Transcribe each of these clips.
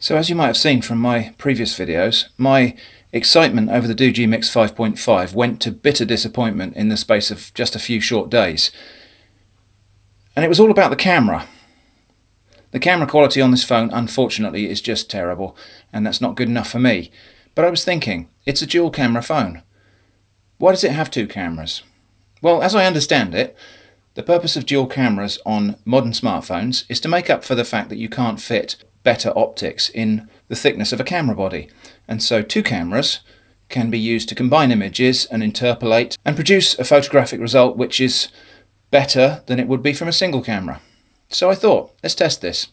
So as you might have seen from my previous videos, my excitement over the Doogee Mix 5.5 went to bitter disappointment in the space of just a few short days. And it was all about the camera. The camera quality on this phone unfortunately is just terrible and that's not good enough for me. But I was thinking, it's a dual camera phone. Why does it have two cameras? Well, as I understand it, the purpose of dual cameras on modern smartphones is to make up for the fact that you can't fit better optics in the thickness of a camera body. And so two cameras can be used to combine images and interpolate and produce a photographic result which is better than it would be from a single camera. So I thought, let's test this.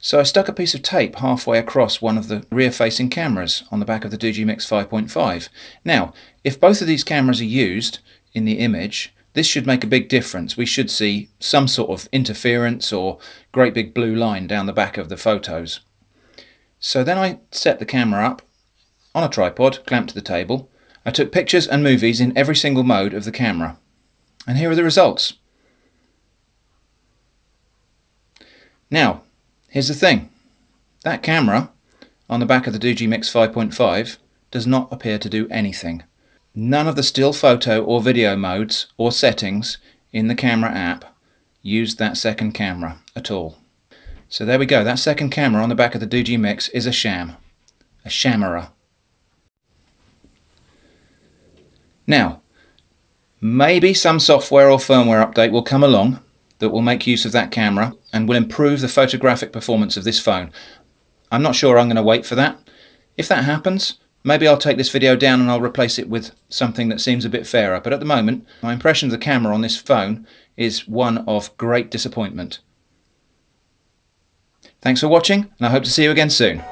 So I stuck a piece of tape halfway across one of the rear-facing cameras on the back of the Doogee Mix 5.5. Now, if both of these cameras are used in the image, this should make a big difference. We should see some sort of interference or great big blue line down the back of the photos. So then I set the camera up on a tripod clamped to the table. I took pictures and movies in every single mode of the camera. And here are the results. Now, here's the thing. That camera on the back of the Doogee Mix 5.5 does not appear to do anything. None of the still photo or video modes or settings in the camera app used that second camera at all. So there we go, that second camera on the back of the Doogee Mix is a sham. A shammerer. Now, maybe some software or firmware update will come along that will make use of that camera and will improve the photographic performance of this phone. I'm not sure I'm going to wait for that. If that happens, Maybe I'll take this video down and I'll replace it with something that seems a bit fairer, but at the moment my impression of the camera on this phone is one of great disappointment. Thanks for watching and I hope to see you again soon.